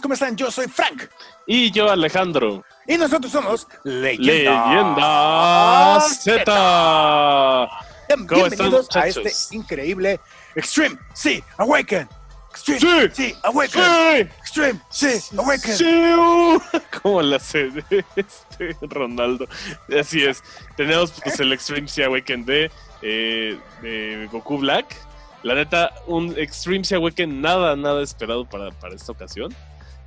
¿Cómo están? Yo soy Frank. Y yo, Alejandro. Y nosotros somos Leyendas, Leyendas Z. Bien- ¿Cómo Bienvenidos están, a este increíble Extreme, sí, Awaken. Extreme, Sí. sí, Awaken. ¡Sí! Extreme, sí, Awaken. ¡Sí! ¿Cómo la hace este Ronaldo? Así es. Tenemos pues, el Extreme Sea Awaken de, eh, de Goku Black. La neta, un Extreme Sea Awaken nada, nada esperado para, para esta ocasión.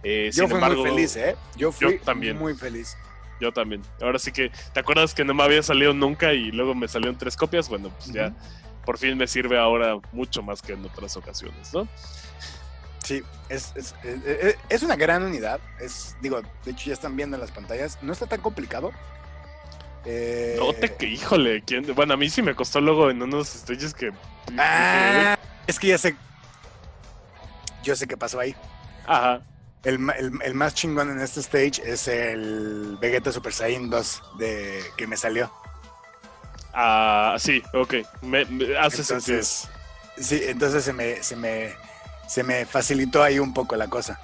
Eh, Yo sin fui embargo, muy feliz, ¿eh? Yo fui también. muy feliz. Yo también. Ahora sí que, ¿te acuerdas que no me había salido nunca y luego me salieron tres copias? Bueno, pues ya por fin me sirve ahora mucho más que en otras ocasiones, ¿no? Sí, es, es, es- es una gran unidad. Es, digo, de hecho ya están viendo en las pantallas. No está tan complicado. Eh, No te que, híjole, ¿quién? Bueno, a mí sí me costó luego en unos stages que. Ah, es que ya sé. Yo sé qué pasó ahí. Ajá. El, el- el más chingón en este stage es el Vegeta Super Saiyan 2 de, que me salió. Ah, sí, ok. Me, me- hace sentido. Entonces, sí, entonces se me, se me, se me facilitó ahí un poco la cosa.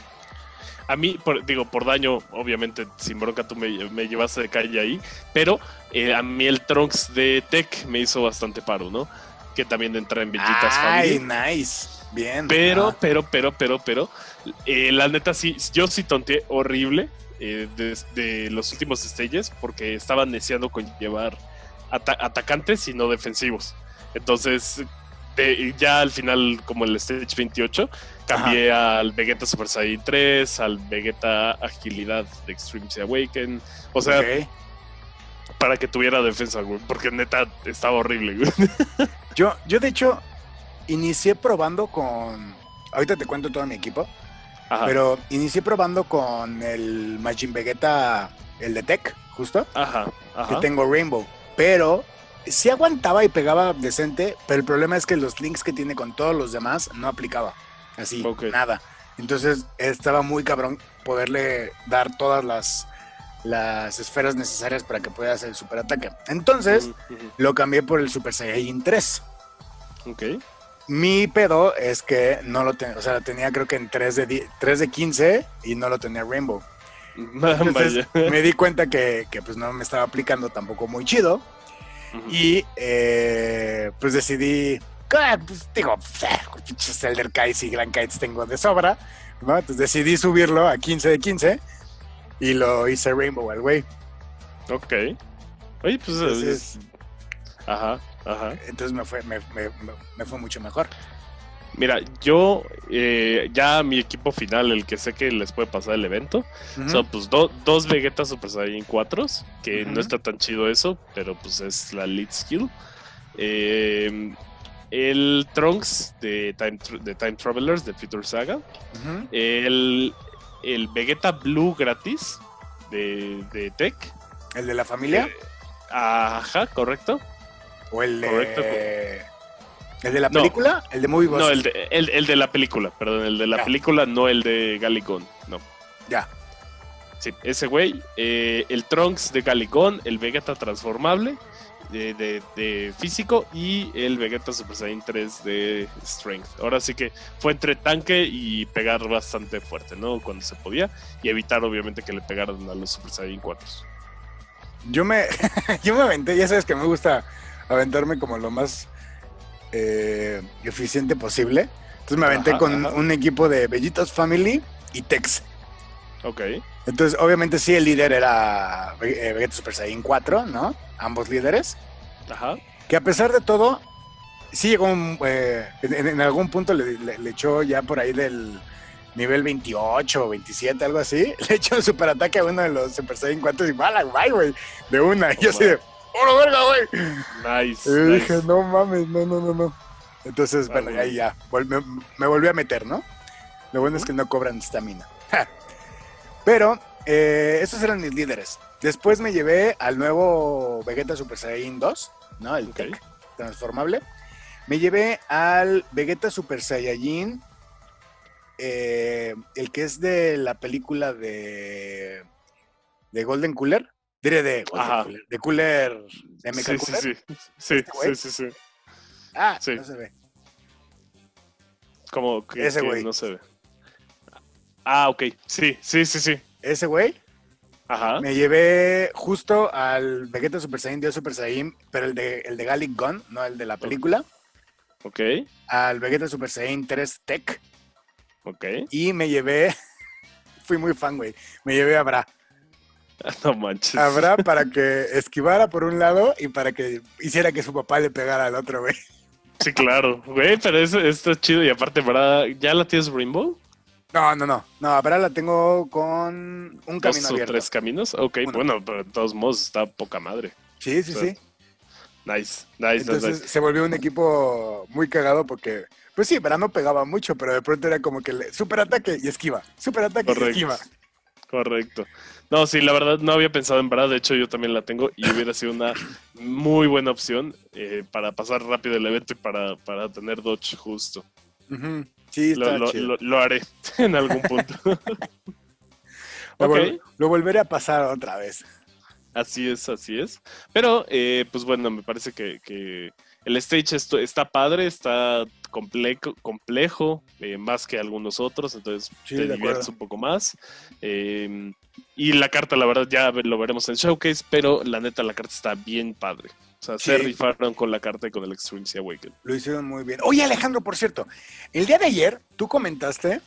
A mí, por- digo, por daño, obviamente, sin bronca tú me, me llevaste de calle ahí, pero eh, a mí el Trunks de Tech me hizo bastante paro, ¿no? Que también entra en Bellitas Ay, Family. nice. Bien. Pero, Ah, pero, pero, pero, pero, eh, la neta sí, yo sí tonteé horrible eh, desde los últimos stages porque estaban deseando con llevar ata- atacantes y no defensivos. Entonces, de- ya al final, como el stage 28, cambié al Vegeta Super Saiyan 3, al Vegeta Agilidad de Extreme Sea Awaken, o sea, para que tuviera defensa, güey, porque neta estaba horrible, güey. Yo, yo de hecho inicié probando con. Ahorita te cuento todo mi equipo. Ajá, Pero inicié probando con el Majin Vegeta, el de Tech, justo. ajá, que ajá. tengo Rainbow. Pero sí aguantaba y pegaba decente, pero el problema es que los links que tiene con todos los demás no aplicaba. Así, nada. Entonces estaba muy cabrón poderle dar todas las, las esferas necesarias para que pueda hacer el superataque. Entonces lo cambié por el Super Saiyajin 3. Ok. Mi pedo es que no lo tenía, o sea, lo tenía creo que en 3 de, di- 3 de 15 y no lo tenía Rainbow. Entonces me di cuenta que, que, pues no me estaba aplicando tampoco muy chido. Ujú. Y eh, pues decidí, ah, pues digo, pinches Elder Kites y Grand Kites tengo de sobra, ¿no? Entonces decidí subirlo a 15 de 15 y lo hice Rainbow al güey. Ok. Oye, pues. Entonces- es- Ajá, ajá. Entonces me fue, me, me- fue mucho mejor. Mira, yo eh, ya mi equipo final, el que sé que les puede pasar el evento, son pues do- dos Vegeta Super Saiyan 4, que no está tan chido eso, pero pues es la lead skill. Eh, el Trunks de Time, de Time Travelers de Future Saga. El, el Vegeta Blue gratis de, de Tech. ¿El de la familia? Eh, ajá, correcto. ¿O el de... correcto. ¿El de la No. película? El de Movie Boss. No, el de, el, el de la película, perdón, el de la Ya. película, no el de Galicón, no. Ya. Sí, ese güey, eh, el Trunks de Galicón, el Vegeta transformable de, de- de físico y el Vegeta Super Saiyan 3 de Strength. Ahora sí que fue entre tanque y pegar bastante fuerte, ¿no? Cuando se podía y evitar obviamente que le pegaran a los Super Saiyan 4. Yo me, yo me aventé, ya sabes que me gusta aventarme como lo más eh, eficiente posible. Entonces me aventé Ajá, con ajá. un equipo de Bellitos Family y Tex. Ok, Entonces, obviamente sí, el líder era eh, Vegeta Super Saiyan 4, ¿no? Ambos líderes. ajá. Que a pesar de todo, sí llegó un, eh, en, en algún punto le, le- le echó ya por ahí del nivel 28 o 27, algo así. Le echó un superataque a uno de los Super Saiyan 4 y ¡bala, bye, güey! De una. Y yo así de ¡Oro, verga, güey! Nice. Y nice. dije, no mames, no, no, no, no. Entonces, Ah, bueno, ahí ya, me, me volví a meter, ¿no? Lo bueno es que no cobran estamina. Pero, eh, esos eran mis líderes. Después me llevé al nuevo Vegeta Super Saiyan 2, ¿no? El. Tech transformable. Me llevé al Vegeta Super Saiyajin, eh, el que es de la película de, de Golden Cooler. Diré de. Cooler, de Cooler, de Mecha Sí, sí, Cooler. sí. Sí, ¿Este sí, sí, sí. Ah, Sí. no se ve. Como que, Ese güey. no se ve. Ah, ok. Sí, sí, sí, sí. Ese güey. Ajá. Me llevé justo al Vegeta Super Saiyan Dios Super Saiyan, pero el de, el de Gallic Gun, no el de la película. Ok, Al Vegeta Super Saiyan 3 Tech. ok. Y me llevé. Fui muy fan, güey. Me llevé a Bra. No manches. A Bra para que esquivara por un lado y para que hiciera que su papá le pegara al otro, güey. Sí, claro. Güey, pero eso está chido. Y aparte, ¿verdad? ¿Ya la tienes Rainbow? No, no, no. No, a Bra la tengo con un ¿Dos camino o abierto. tres caminos? Ok, Uno. bueno, pero de todos modos está poca madre. Sí, sí, O sea, sí. Nice, nice, Entonces nice. se volvió un equipo muy cagado porque, pues sí, Bra no pegaba mucho, pero de pronto era como que super ataque y esquiva, super ataque y esquiva. Correcto. No, sí, la verdad no había pensado en verdad. De hecho, yo también la tengo y hubiera sido una muy buena opción eh, para pasar rápido el evento y para, para tener Dodge justo. Sí, está Lo, lo- chido. lo- lo haré en algún punto. Lo volveré a pasar otra vez. Así es, así es. Pero, eh, pues bueno, me parece que, que el stage esto- está padre, está complejo, complejo eh, más que algunos otros, entonces Sí, te diviertes un poco más. Eh, y la carta, la verdad, ya lo veremos en Showcase, pero la neta, la carta está bien padre. O sea, se rifaron con la carta y con el Extreme Sea Awaken. Lo hicieron muy bien. Oye, Alejandro, por cierto, el día de ayer tú comentaste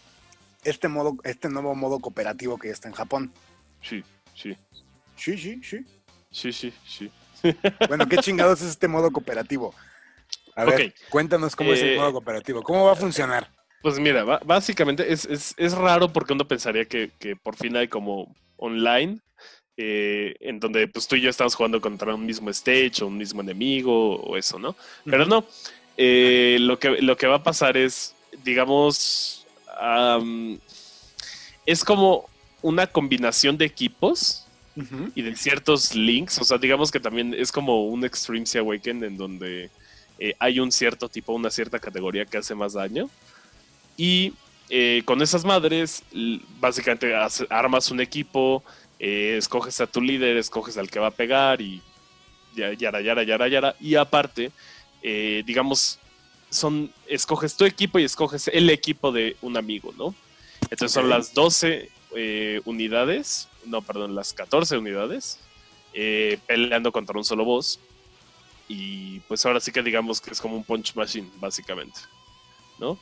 este modo, este nuevo modo cooperativo que está en Japón. Sí, sí, Sí, sí, sí. sí, sí, sí. Bueno, ¿qué chingados es este modo cooperativo? A ver, cuéntanos cómo es el Eh, modo cooperativo. ¿Cómo va a funcionar? Pues mira, básicamente es, es- es raro porque uno pensaría que, que por fin hay como online, eh, en donde pues tú y yo estamos jugando contra un mismo stage o un mismo enemigo o eso, ¿no? Pero no, eh, lo, que, lo que va a pasar es, digamos, am, es como una combinación de equipos Y de ciertos links. O sea, digamos que también es como un Extreme Sea Awaken en donde eh, hay un cierto tipo, una cierta categoría que hace más daño. Y eh, con esas madres, básicamente hace- armas un equipo, eh, escoges a tu líder, escoges al que va a pegar y ya- yara, yara, yara, yara. Y aparte, digamos, son, escoges tu equipo y escoges el equipo de un amigo, ¿no? Entonces son las 12 eh, unidades, no, perdón, las 14 unidades, eh, peleando contra un solo boss. Y pues ahora sí que digamos que es como un punch machine, básicamente, ¿no?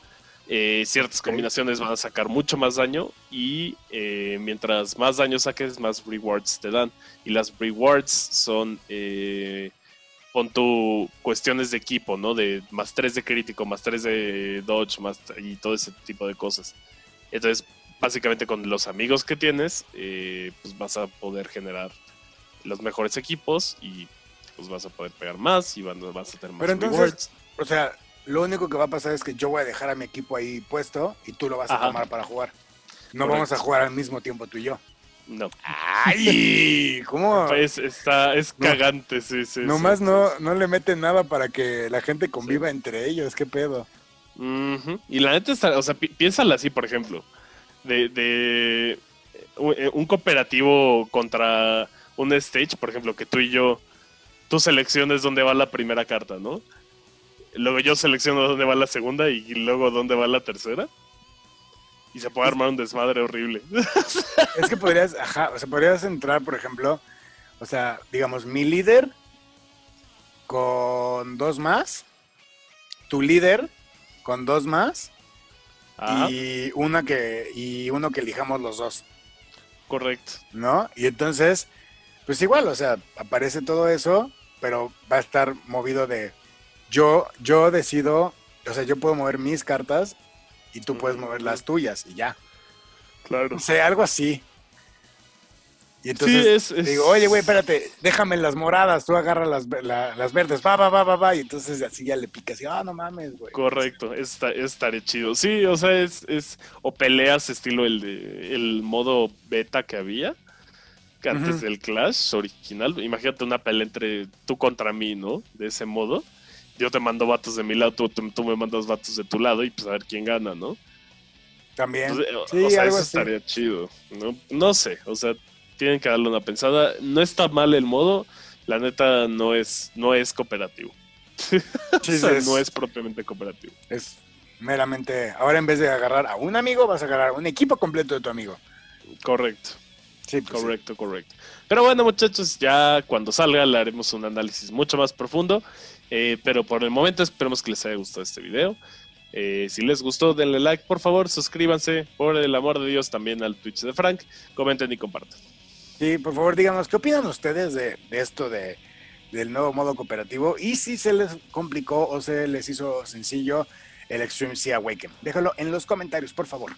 Eh, ciertas combinaciones van a sacar mucho más daño y eh, mientras más daño saques, más rewards te dan. Y las rewards son, eh, pon tu cuestiones de equipo, ¿no? De más 3 de crítico, más 3 de dodge, más y todo ese tipo de cosas. Entonces, básicamente con los amigos que tienes, eh, pues vas a poder generar los mejores equipos y pues vas a poder pegar más y van- vas a tener más Pero entonces- rewards. O sea, lo único que va a pasar es que yo voy a dejar a mi equipo ahí puesto y tú lo vas a tomar para jugar. No Correcto. vamos a jugar al mismo tiempo tú y yo. No, ¡Ay! ¿Cómo? es, está, es No. cagante, sí, sí. Nomás sí, no, no le meten nada para que la gente conviva entre ellos. ¿Qué pedo? Y la neta está, o sea, pi- piénsala así, por ejemplo, de, de un un cooperativo contra un stage, por ejemplo, que tú y yo, tú selecciones dónde va la primera carta, ¿no? Luego yo selecciono dónde va la segunda y luego dónde va la tercera. Y se puede armar un desmadre horrible. Es que podrías, ajá, o sea, podrías entrar, por ejemplo, o sea, digamos, mi líder con dos más, tu líder con dos más Ajá, y una que y uno que elijamos los dos, correcto. ¿no? Y entonces, pues igual, o sea, aparece todo eso, pero va a estar movido de yo yo decido, o sea, yo puedo mover mis cartas y tú puedes mover las tuyas y ya. Claro. O sea, algo así. Y entonces sí, es, es- digo, oye, güey, espérate, déjame las moradas, tú agarras las, la- las verdes, va, va, va, va, va, y entonces así ya le picas y, ah, no mames, güey. Correcto, está, estaré chido. Sí, o sea, es, es o peleas estilo el de el modo beta que había antes del Clash original. Imagínate una pelea entre tú contra mí, ¿no? De ese modo. Yo te mando vatos de mi lado, tú, tú- tú me mandas vatos de tu lado y pues a ver quién gana, ¿no? También. Entonces, Sí, o sea, algo eso así. estaría chido. ¿no? no sé, o sea, tienen que darle una pensada. No está mal el modo, la neta no es, no es cooperativo. Sí, o sea, es, no es propiamente cooperativo. es meramente, ahora en vez de agarrar a un amigo, vas a agarrar un equipo completo de tu amigo. Correcto. Sí, pues sí. Correcto, correcto. Pero bueno, muchachos, ya cuando salga le haremos un análisis mucho más profundo. Eh, pero por el momento esperemos que les haya gustado este video. Eh, si les gustó, denle like, por favor, suscríbanse, por el amor de Dios, también al Twitch de Frank, comenten y compartan. Sí, por favor, díganos, ¿qué opinan ustedes de, de esto de, del nuevo modo cooperativo? Y si se les complicó o se les hizo sencillo el Extreme Sea Awaken. Déjalo en los comentarios, por favor.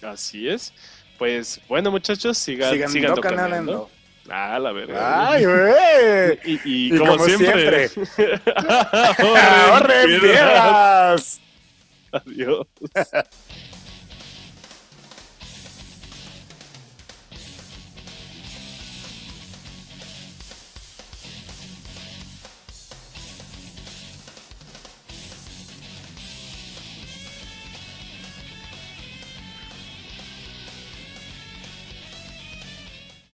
Así es. Pues bueno, muchachos, sigan, Sigan sigan docaneando. Ah, la verdad. ¡Ay, güey! Y, y Y como, como siempre. ¡Ahorren piedras! Adiós.